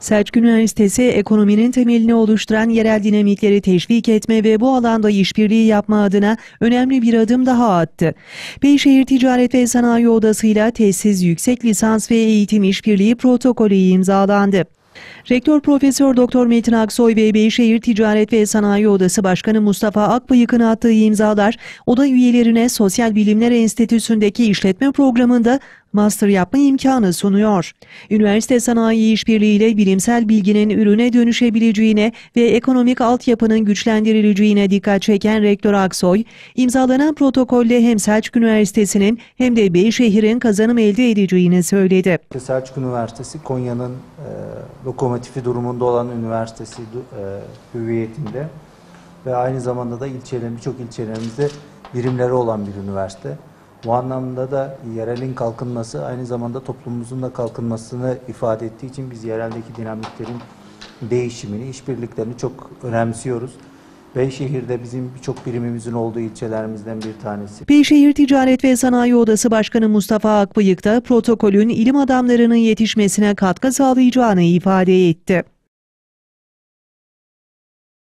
Selçuk Üniversitesi ekonominin temelini oluşturan yerel dinamikleri teşvik etme ve bu alanda işbirliği yapma adına önemli bir adım daha attı. Beyşehir Ticaret ve Sanayi Odası ile tesis yüksek lisans ve eğitim işbirliği protokolü imzalandı. Rektör Profesör Doktor Metin Aksoy ve Beyşehir Ticaret ve Sanayi Odası Başkanı Mustafa Akbayık'ın attığı imzalar, oda üyelerine Sosyal Bilimler Enstitüsü'ndeki işletme programında master yapma imkanı sunuyor. Üniversite sanayi işbirliğiyle bilimsel bilginin ürüne dönüşebileceğine ve ekonomik altyapının güçlendirileceğine dikkat çeken Rektör Aksoy, imzalanan protokolle hem Selçuk Üniversitesi'nin hem de Beyşehir'in kazanım elde edeceğini söyledi. Selçuk Üniversitesi Konya'nın e, lokomotifi durumunda olan üniversitesi e, hüviyetinde ve aynı zamanda da ilçelerin birçok ilçelerimizde birimleri olan bir üniversite. Bu anlamda da yerelin kalkınması aynı zamanda toplumumuzun da kalkınmasını ifade ettiği için biz yereldeki dinamiklerin değişimini, işbirliklerini çok önemsiyoruz. Beyşehir'de bizim birçok birimimizin olduğu ilçelerimizden bir tanesi. Beyşehir Ticaret ve Sanayi Odası Başkanı Mustafa Akbıyık da protokolün ilim adamlarının yetişmesine katkı sağlayacağını ifade etti.